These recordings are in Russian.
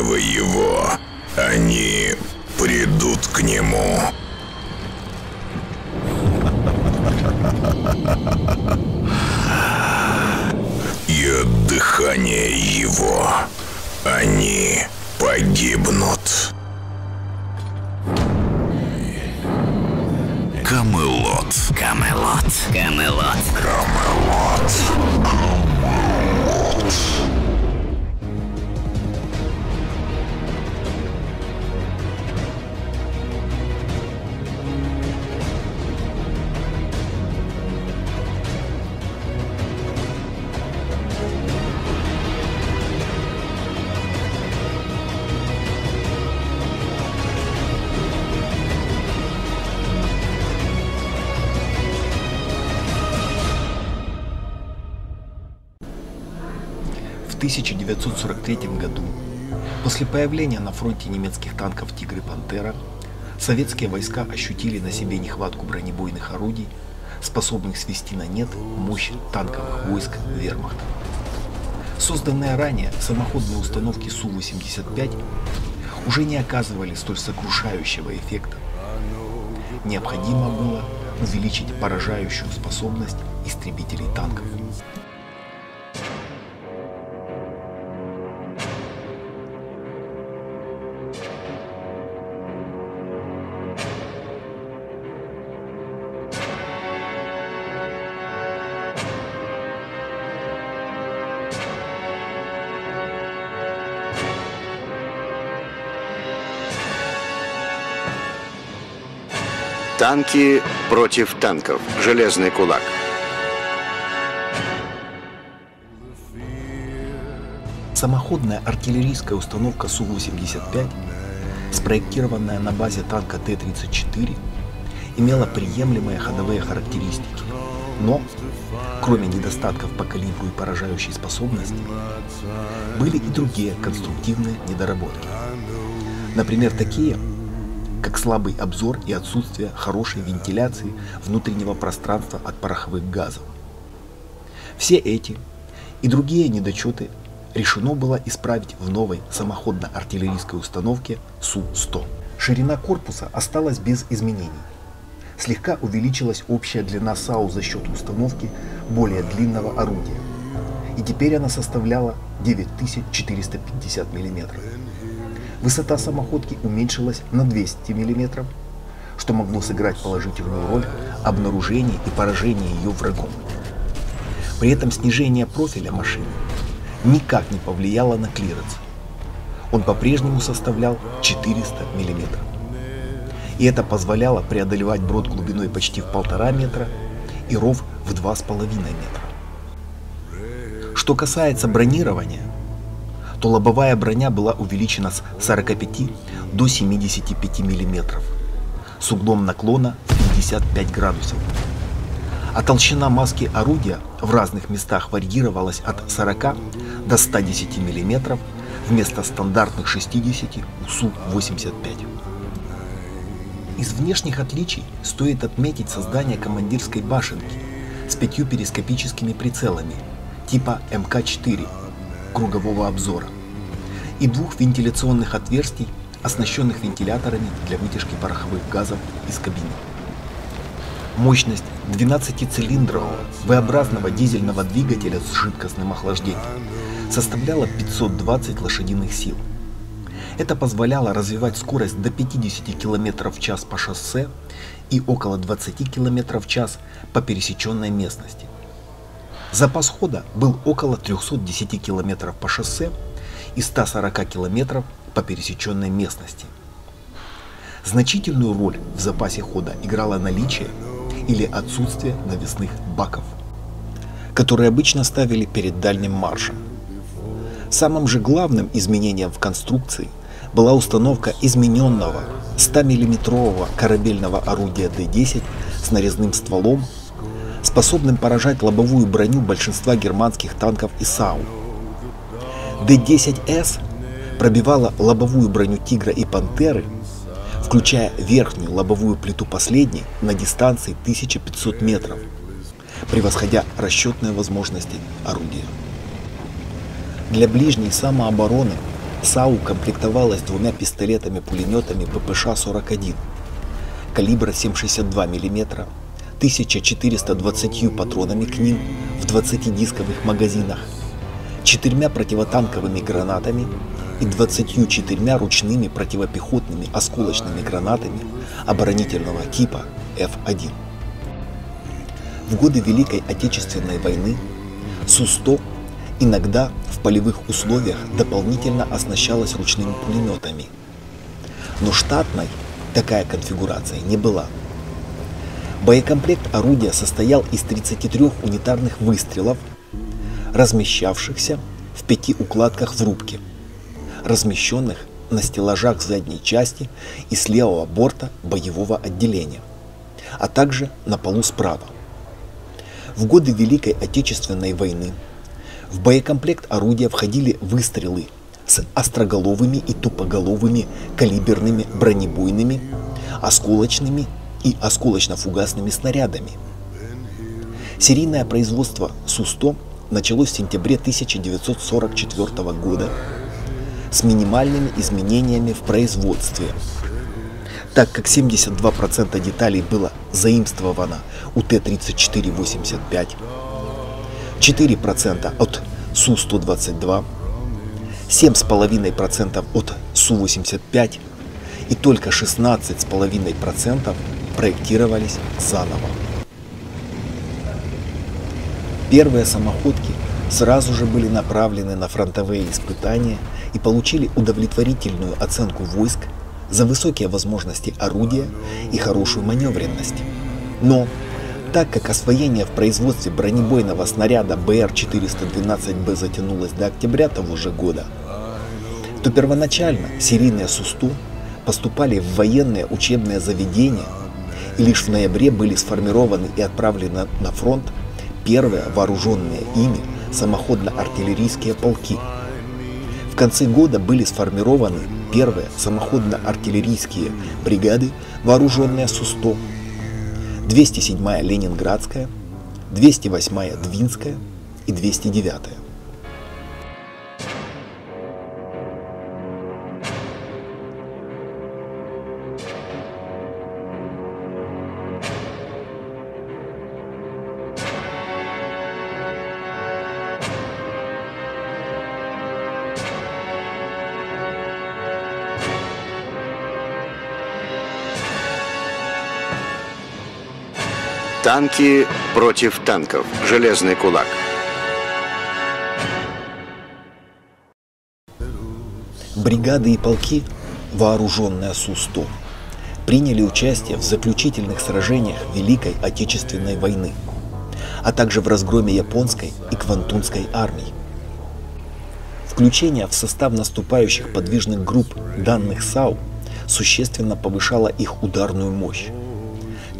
гнева его, они придут к нему. И от дыхания его они погибнут. Камелот. Камелот. Камелот. Камелот. В 1943 году, после появления на фронте немецких танков «Тигр» и «Пантера», советские войска ощутили на себе нехватку бронебойных орудий, способных свести на нет мощь танковых войск вермахта. Созданные ранее самоходные установки Су-85 уже не оказывали столь сокрушающего эффекта. Необходимо было увеличить поражающую способность истребителей танков. Танки против танков. Железный кулак. Самоходная артиллерийская установка Су-85, спроектированная на базе танка Т-34, имела приемлемые ходовые характеристики. Но, кроме недостатков по калибру и поражающей способности, были и другие конструктивные недоработки. Например, такие, как слабый обзор и отсутствие хорошей вентиляции внутреннего пространства от пороховых газов. Все эти и другие недочеты решено было исправить в новой самоходно-артиллерийской установке Су-100. Ширина корпуса осталась без изменений. Слегка увеличилась общая длина САУ за счет установки более длинного орудия. И теперь она составляла 9450 мм. Высота самоходки уменьшилась на 200 мм, что могло сыграть положительную роль обнаружения и поражения ее врагом. При этом снижение профиля машины никак не повлияло на клиренс. Он по-прежнему составлял 400 мм. И это позволяло преодолевать брод глубиной почти в полтора метра и ров в два с половиной метра. Что касается бронирования, то лобовая броня была увеличена с 45 до 75 мм с углом наклона в 55 градусов. А толщина маски орудия в разных местах варьировалась от 40 до 110 мм вместо стандартных 60 у Су-85. Из внешних отличий стоит отметить создание командирской башенки с пятью перископическими прицелами типа МК-4 кругового обзора и двух вентиляционных отверстий, оснащенных вентиляторами для вытяжки пороховых газов из кабины. Мощность 12-цилиндрового V-образного дизельного двигателя с жидкостным охлаждением составляла 520 лошадиных сил. Это позволяло развивать скорость до 50 км в час по шоссе и около 20 км в час по пересеченной местности. Запас хода был около 310 км по шоссе и 140 км по пересеченной местности. Значительную роль в запасе хода играло наличие или отсутствие навесных баков, которые обычно ставили перед дальним маршем. Самым же главным изменением в конструкции была установка измененного 100-мм корабельного орудия Д-10 с нарезным стволом, способным поражать лобовую броню большинства германских танков и САУ. Д-10С пробивала лобовую броню Тигра и Пантеры, включая верхнюю лобовую плиту последней на дистанции 1500 метров, превосходя расчетные возможности орудия. Для ближней самообороны САУ комплектовалась двумя пистолетами-пулеметами ППШ-41 калибра 7,62 мм, 1420 патронами к ним в 20-дисковых магазинах, четырьмя противотанковыми гранатами и 24 ручными противопехотными осколочными гранатами оборонительного типа F1. В годы Великой Отечественной войны Су-100 иногда в полевых условиях дополнительно оснащалась ручными пулеметами. Но штатной такая конфигурация не была. Боекомплект орудия состоял из 33 унитарных выстрелов, размещавшихся в пяти укладках в рубке, размещенных на стеллажах задней части и с левого борта боевого отделения, а также на полу справа. В годы Великой Отечественной войны в боекомплект орудия входили выстрелы с остроголовыми и тупоголовыми калиберными бронебойными, осколочными и осколочно-фугасными снарядами. Серийное производство Су-100 началось в сентябре 1944 года с минимальными изменениями в производстве, так как 72% деталей было заимствовано у Т-34-85, 4% от Су-122, 7,5% от Су-85 и только 16,5% проектировались заново. Первые самоходки сразу же были направлены на фронтовые испытания и получили удовлетворительную оценку войск за высокие возможности орудия и хорошую маневренность. Но так как освоение в производстве бронебойного снаряда БР-412Б затянулось до октября того же года, то первоначально серийные СУ-100 поступали в военные учебные заведения лишь в ноябре были сформированы и отправлены на фронт первые вооруженные ими самоходно-артиллерийские полки. В конце года были сформированы первые самоходно-артиллерийские бригады, вооруженные Су-100, 207-я Ленинградская, 208-я Двинская и 209-я. Танки против танков. Железный кулак. Бригады и полки, вооруженные Су-100, приняли участие в заключительных сражениях Великой Отечественной войны, а также в разгроме японской и квантунской армий. Включение в состав наступающих подвижных групп данных САУ существенно повышало их ударную мощь.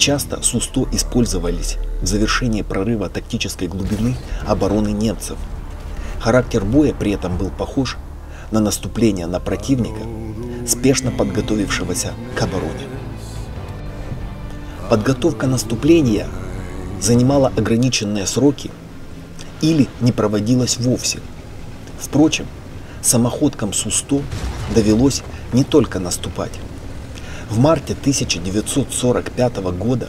Часто Су-100 использовались в завершении прорыва тактической глубины обороны немцев. Характер боя при этом был похож на наступление на противника, спешно подготовившегося к обороне. Подготовка наступления занимала ограниченные сроки или не проводилась вовсе. Впрочем, самоходкам Су-100 довелось не только наступать. В марте 1945 года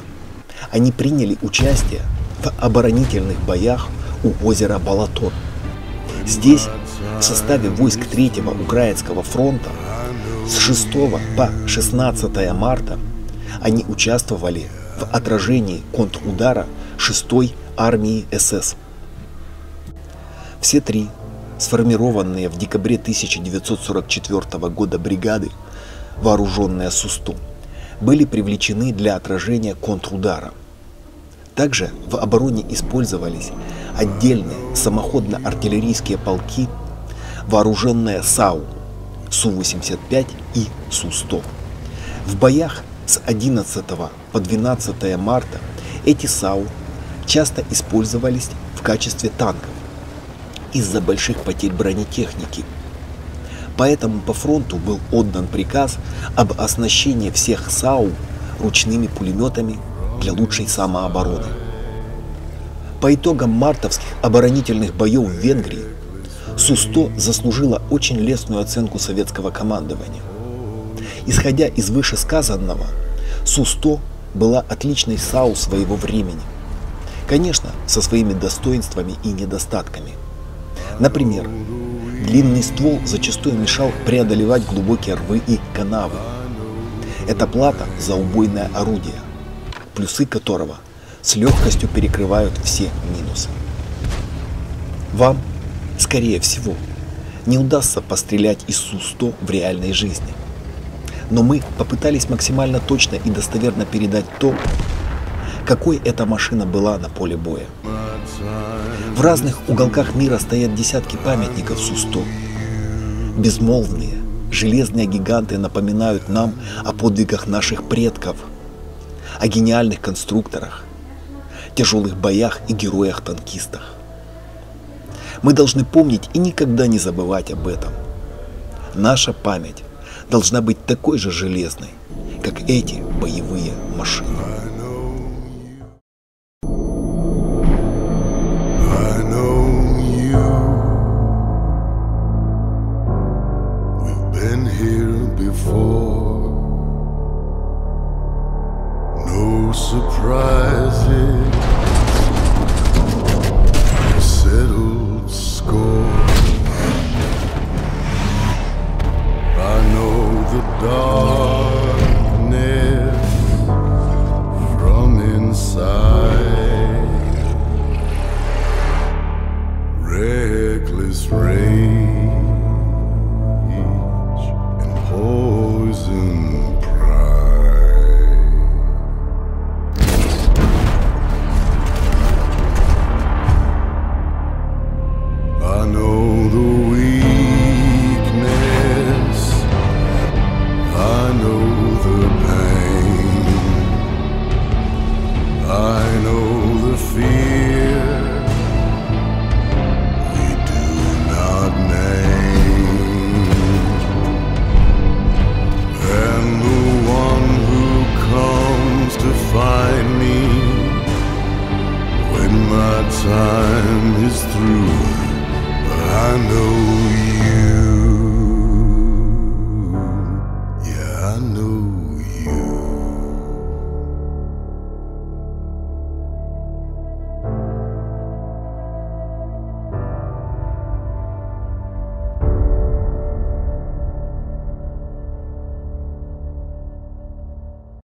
они приняли участие в оборонительных боях у озера Балатон. Здесь в составе войск 3-го Украинского фронта с 6 по 16 марта они участвовали в отражении контрудара 6-й армии СС. Все три сформированные в декабре 1944 года бригады, вооруженные Су-100, были привлечены для отражения контрудара. Также в обороне использовались отдельные самоходно-артиллерийские полки, вооруженные САУ, Су-85 и Су-100. В боях с 11 по 12 марта эти САУ часто использовались в качестве танков из-за больших потерь бронетехники. Поэтому по фронту был отдан приказ об оснащении всех САУ ручными пулеметами для лучшей самообороны. По итогам мартовских оборонительных боев в Венгрии Су-100 заслужила очень лестную оценку советского командования. Исходя из вышесказанного, Су-100 была отличной САУ своего времени. Конечно, со своими достоинствами и недостатками. Например, длинный ствол зачастую мешал преодолевать глубокие рвы и канавы. Это плата за убойное орудие, плюсы которого с легкостью перекрывают все минусы. Вам, скорее всего, не удастся пострелять из Су-100 в реальной жизни. Но мы попытались максимально точно и достоверно передать то, какой эта машина была на поле боя. В разных уголках мира стоят десятки памятников Су-100. Безмолвные, железные гиганты напоминают нам о подвигах наших предков, о гениальных конструкторах, тяжелых боях и героях-танкистах. Мы должны помнить и никогда не забывать об этом. Наша память должна быть такой же железной, как эти боевые машины. Here before. No surprises. Settled score. Know